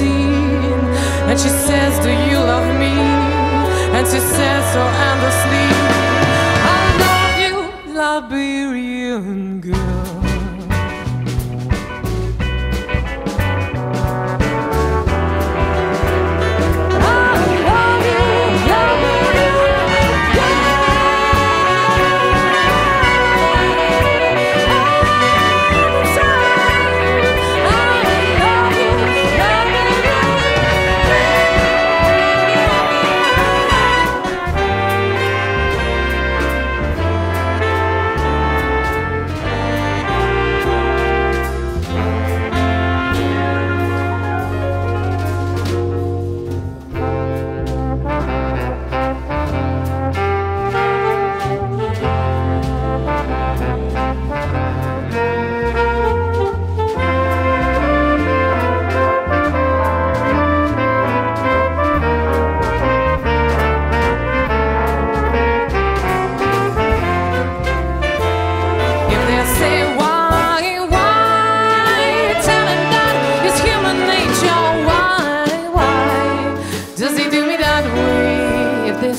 seen. And she says, do you love me? And she says so endlessly. I love you, Liberian girl.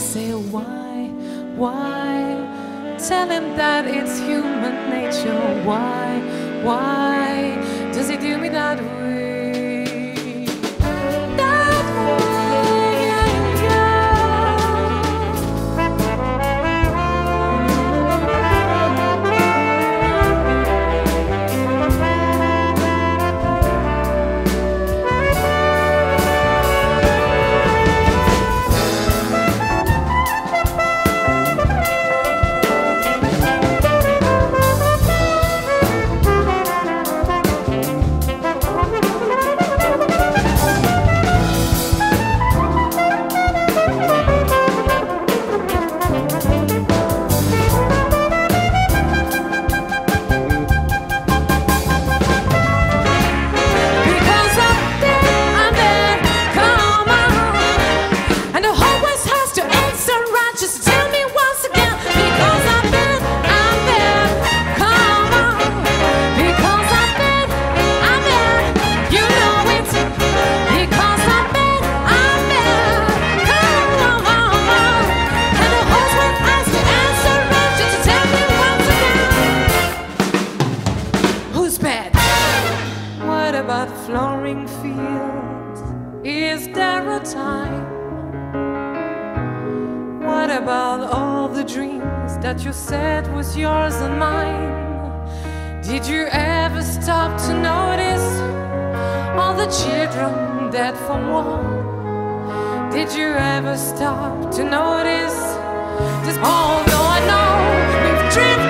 say why, why? Tell him that it's human nature. Why, why does he do me that way? About by the flowering fields is there a time? What about all the dreams that you said was yours and mine? Did you ever stop to notice all the children that for one? Did you ever stop to notice this? Oh no, I know we've dreamed.